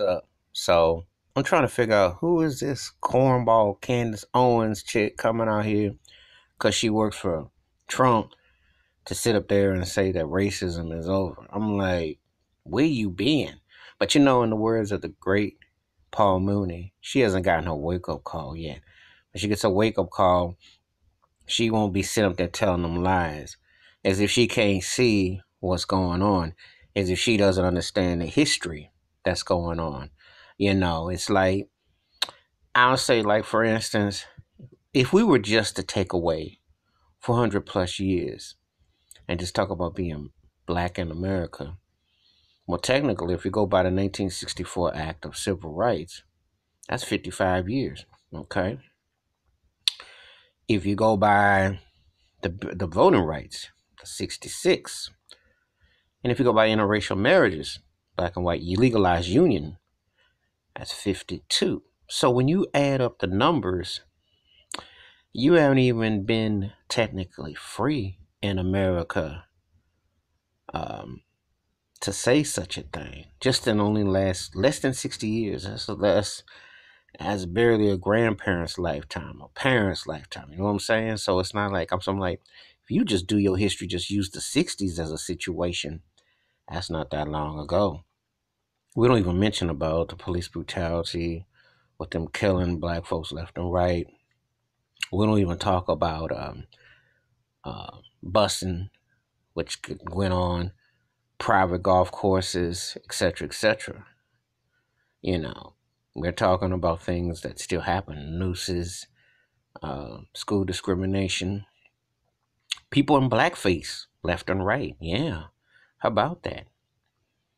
up. So I'm trying to figure out who is this cornball Candace Owens chick coming out here because she works for Trump to sit up there and say that racism is over. I'm like, where you been? But you know, in the words of the great Paul Mooney, she hasn't gotten her wake up call yet. When she gets a wake up call, she won't be sitting up there telling them lies as if she can't see what's going on, as if she doesn't understand the history that's going on. You know, it's like, I'll say, like, for instance, if we were just to take away 400 plus years and just talk about being black in America, well, technically, if you go by the 1964 Act of Civil Rights, that's 55 years, okay? If you go by the, the voting rights, 66. And if you go by interracial marriages, black and white, you legalize union, that's 52. So when you add up the numbers, you haven't even been technically free in America um, to say such a thing. Just in only last less than 60 years. That's less as barely a grandparent's lifetime, a parent's lifetime. You know what I'm saying? So it's not like I'm something like if you just do your history, just use the 60s as a situation, that's not that long ago. We don't even mention about the police brutality with them killing black folks left and right. We don't even talk about um, uh, busing, which went on, private golf courses, etc., etc. You know, we're talking about things that still happen, nooses, uh, school discrimination, people in blackface, left and right. Yeah, how about that?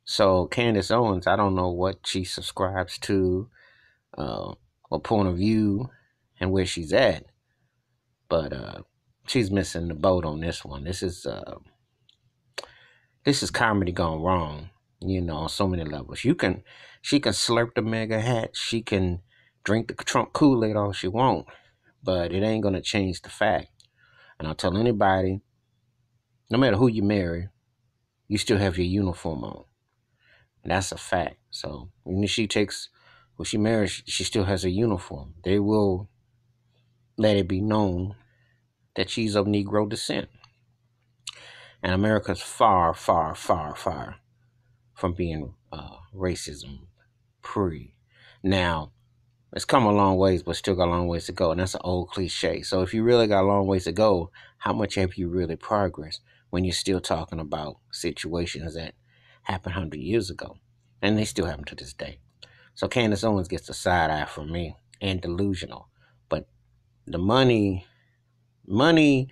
So Candace Owens, I don't know what she subscribes to, uh, what point of view, and where she's at, but uh, she's missing the boat on this one. This is uh, this is comedy gone wrong. You know, on so many levels. You can, she can slurp the MAGA hat. She can drink the Trump Kool Aid all she want, but it ain't gonna change the fact. And I'll tell anybody, no matter who you marry, you still have your uniform on. And that's a fact. So when she takes, when she marries, she still has a uniform. They will let it be known that she's of Negro descent. And America's far, far, far, far from being uh, racism free. Now, it's come a long ways, but still got a long ways to go. And that's an old cliche. So if you really got a long ways to go, how much have you really progressed when you're still talking about situations that happened 100 years ago? And they still happen to this day. So Candace Owens gets a side eye from me and delusional. But the money, money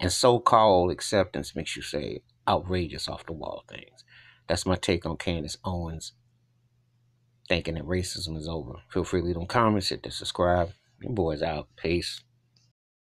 and so-called acceptance makes you say outrageous off the wall things. That's my take on Candace Owens thinking that racism is over. Feel free to leave them comments, hit the subscribe. Your boy's out. Peace.